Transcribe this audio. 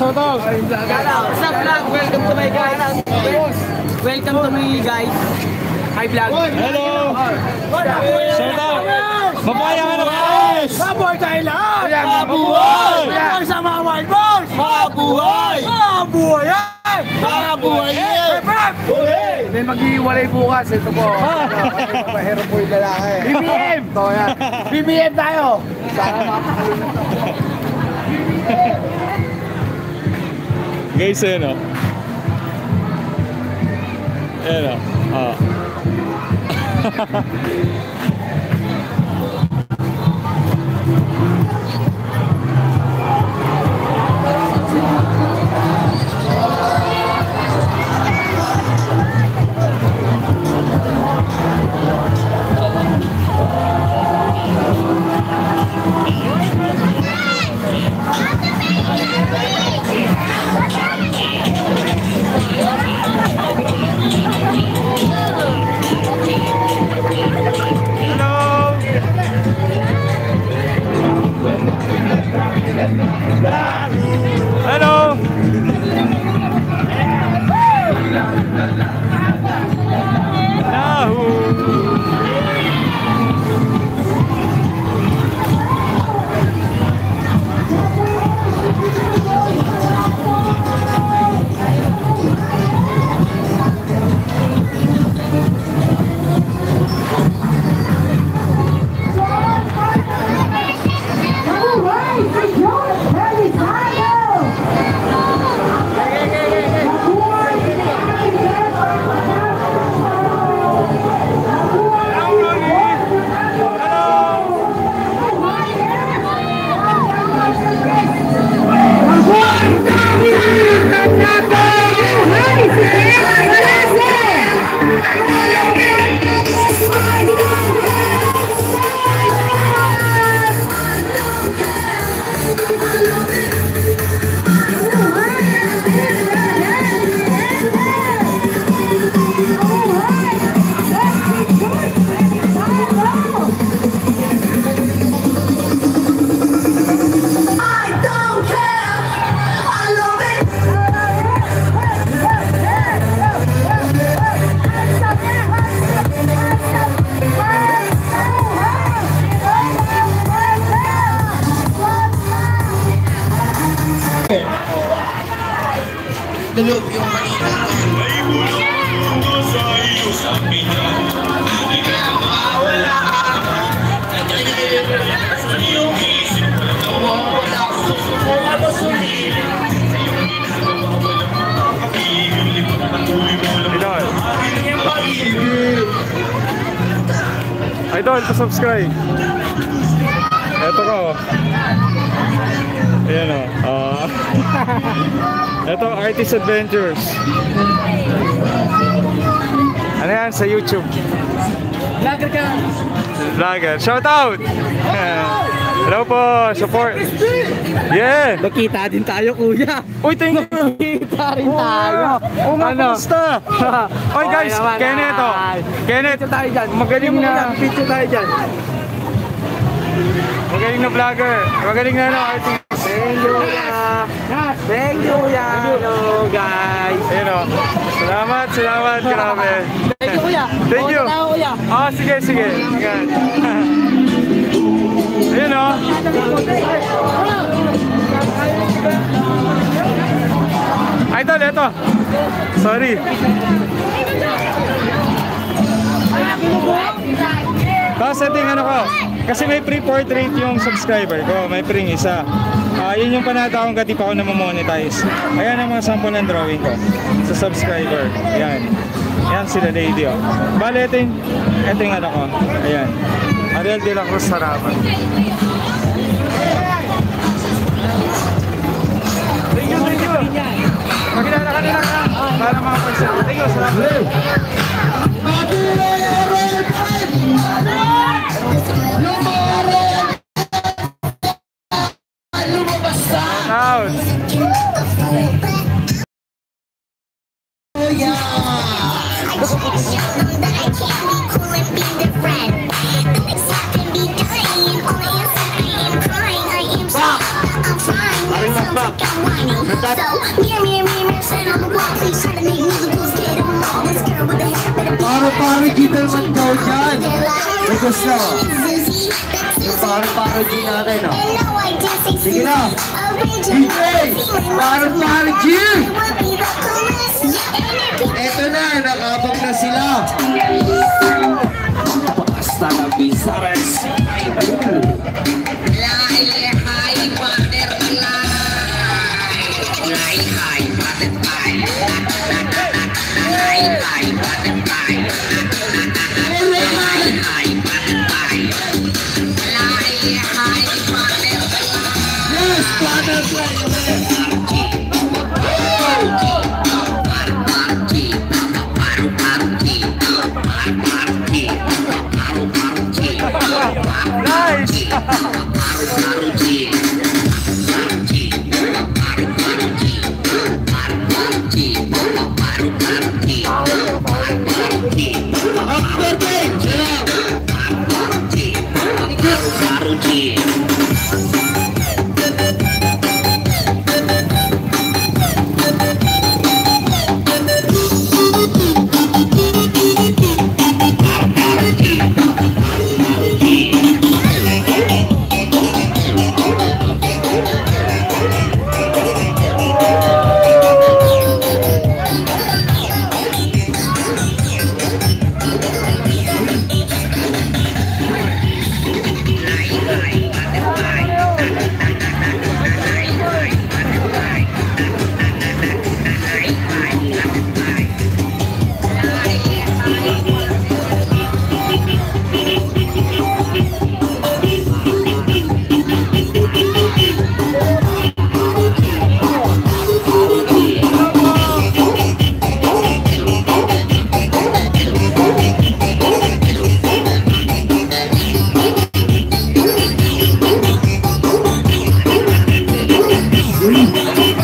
shout out. What's up vlog? Welcome to my guys. Welcome to me guys. Hi vlog. Hello. Shout out. Mapaya ka na guys. Mabuhay tayo lahat. Mabuhay. Mabuhay sa mga wild boys. Mabuhay. Mabuhay. Mabuhay. Mabuhay. May mag-iwalay bukas. Ito po. Mahirap po yung lalaki. BBM. Ito yan. BBM tayo. Sana makakulong na BBM. Quem é sei não? É não. Ah. loob yung maninangan. May bulong mundo sa iyo sa pitan. Hindi ka mawala Nagkailip sa iyong isip na nawawala ako sa mga basulin. Sa iyong ginagawa walang makakailig. Patuloy mo lang ang aking ang subscribe Ito ko. Ayan o. Oh. Oh. Ito, Artist Adventures. Ano yan sa YouTube? Vlogger ka. Vlogger. Shout out! Hello po, support. Yeah. Nakita din tayo, kuya. Uy, thank you. Nakita rin tayo. Oh, mga ano? kumusta? Oy, guys, okay, Kenneth, oh. Kenneth, tayo dyan. magaling na. Picture tayo dyan. Magaling na vlogger. Magaling na, no, artist. Thank you, guys. Thank you, ya. Yano, guys. Ayun o. Salamat, salamat. Grabe. Thank you, kuya. Thank you. Oh, sige, sige. Ayun o. Oh. Ay, tol, eto. Sorry. Tapos setting ano ko, kasi may pre-portrait yung subscriber ko, may pre isa. Ah, yun yung panata kung kati pa ako na monetize. Ayan ang mga sample ng drawing ko sa subscriber. Ayan. Ayan sila lady oh. Bale, ito yung, ito yung ano ko. Ayan. Ariel de la Cruz Harapan. Out. Paro-paro gentleman daw dyan. May gusto. Paro-paro G natin, oh. DJ! Paro-paro G! Eto na, nakabang na sila. Basta na bisares. nice!